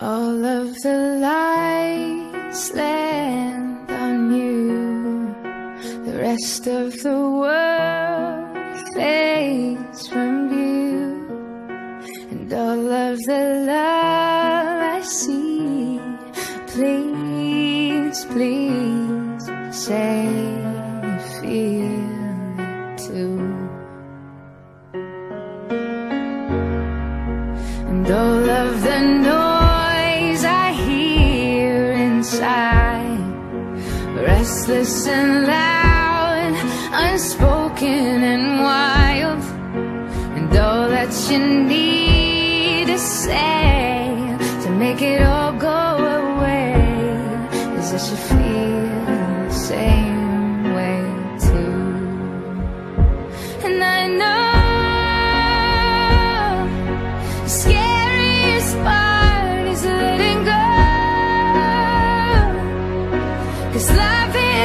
of the lights land on you, the rest of the world fades from view, and all of the love I see, please, please say you feel it too. And all of the restless and loud, unspoken and wild, and all that you need to say to make it all go away is that you feel the same way too. And I know the scariest part is letting. Cause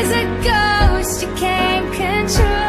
is a ghost you can't control.